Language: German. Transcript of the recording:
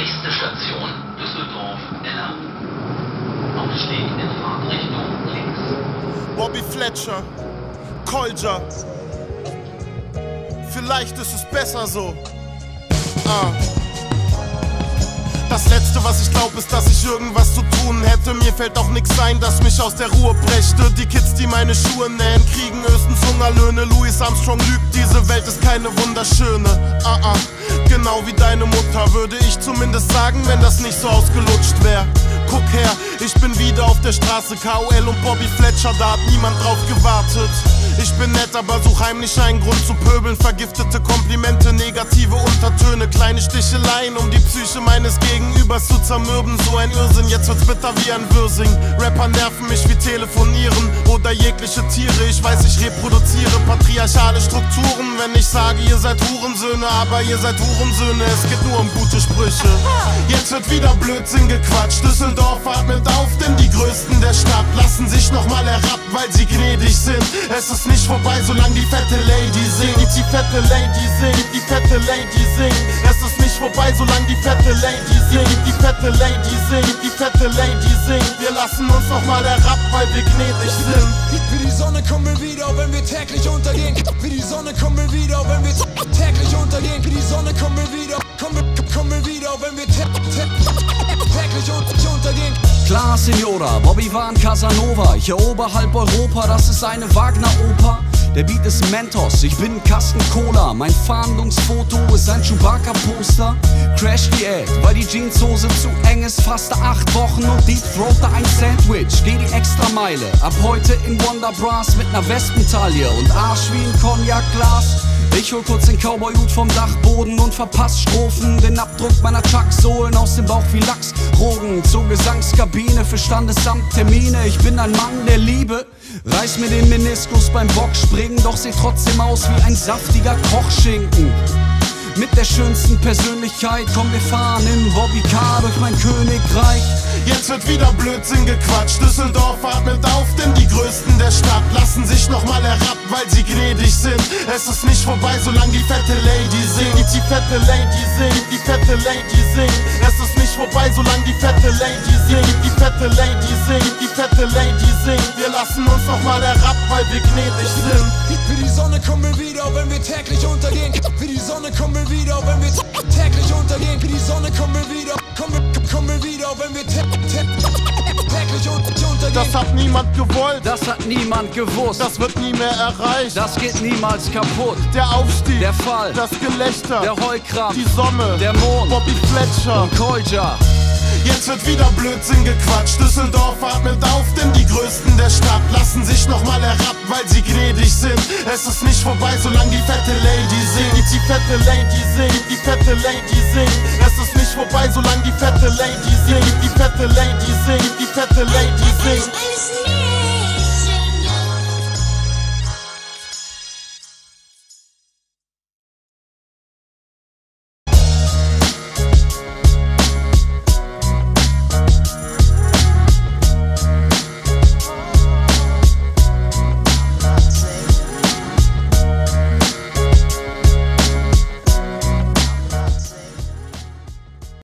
Nächste Station Düsseldorf-Eller. Ausstieg in Fahrtrichtung links. Bobby Fletcher, Colger. Vielleicht ist es besser so. Ah. Das letzte, was ich glaub, ist, dass ich irgendwas zu tun hätte. Mir fällt auch nix ein, das mich aus der Ruhe brächte. Die Kids, die meine Schuhe nähen, kriegen höchstens Hungerlöhne. Louis Armstrong lügt, diese Welt ist keine wunderschöne. Ah, ah. Genau wie deine Mutter, würde ich zumindest sagen, wenn das nicht so ausgelutscht wäre. Guck her, ich bin wieder auf der Straße, KOL und Bobby Fletcher, da hat niemand drauf gewartet. Ich bin nett, aber such heimlich einen Grund zu pöbeln. Vergiftete Komplimente, negative Untertöne, kleine Sticheleien, um die Psyche meines Gegenübers zu zermürben. So ein Irrsinn, jetzt wird's bitter wie ein Würsing. Rapper nerven mich wie Telefonieren oder jegliche Tiere. Ich weiß, ich reproduziere patriarchale Strukturen, wenn ich sage, ihr seid Hurensöhne, aber ihr seid Hurensöhne. Es geht nur um gute Sprüche. Jetzt wird wieder Blödsinn gequatscht. Düsseldorf atmet auf, denn die Größten der Stadt lassen sich nochmal herab, weil sie gnädig sind. Es ist nicht vorbei, solange die fette Lady singt. Die fette Lady singt, die fette Lady singt. Es ist nicht vorbei, solange die fette Lady singt. Die fette Lady singt, die fette Lady singt. Wir lassen uns nochmal herab, weil wir gnädig sind. Wie die Sonne kommen wir wieder, wenn wir täglich untergehen. Wie die Sonne kommen wir wieder, wenn wir täglich untergehen. Wie die Sonne kommen wir wieder, kommen wir, kommen wir wieder, wenn wir tä tä täglich. Klar, Signora, Bobby war ein Casanova. Ich erober halb Europa, das ist eine Wagner-Oper. Der Beat ist Mentos, ich bin Kasten Cola. Mein Fahndungsfoto ist ein Chewbacca-Poster. Crash Diät, weil die Jeanshose zu eng ist. Faste acht Wochen und Deep Throate ein Sandwich. Geh die extra Meile. Ab heute in Wonder Bras mit ner Wespentaille und Arsch wie ein Cognac-Glas. Ich hol kurz den Cowboy-Hut vom Dachboden und verpass Strophen. Den Abdruck meiner Chuck-Sohlen aus dem Bauch wie Lachsrogen. Zur Gesangskabine für Standesamttermine. Ich bin ein Mann der Liebe. Reiß mir den Meniskus beim Bockspringen, doch seh trotzdem aus wie ein saftiger Kochschinken. Mit der schönsten Persönlichkeit, komm wir fahren im Bobbycar durch mein Königreich. Jetzt wird wieder Blödsinn gequatscht. Düsseldorf atmet auf, denn die Größten der Stadt lassen sich nochmal herab, weil sie gnädig sind. Es ist nicht vorbei, solange die fette Lady singt. Die fette Lady singt, die fette Lady singt. Es ist nicht vorbei, solange die fette Lady singt. Die fette Lady singt, die fette Lady singt. Wir lassen uns nochmal herab, weil wir gnädig sind. Wie die Sonne kommen wir wieder, wenn wir täglich Das hat niemand gewollt, Das hat niemand gewusst. das wird nie mehr erreicht. Das geht niemals kaputt. Der Aufstieg, Der Fall, das Gelächter, der Heulkrampf, die Sonne, der Mond Bobby Fletcher. und Kolja. Jetzt wird wieder Blödsinn gequatscht. Düsseldorf atmet auf, denn die Größten der Stadt lassen sich nochmal herab, weil sie gnädig sind. Es ist nicht vorbei, solange die fette Lady singt. Die fette Lady singt, die fette Lady singt. Es ist nicht vorbei, solange die fette Lady singt. Die fette Lady singt, die fette Lady singt.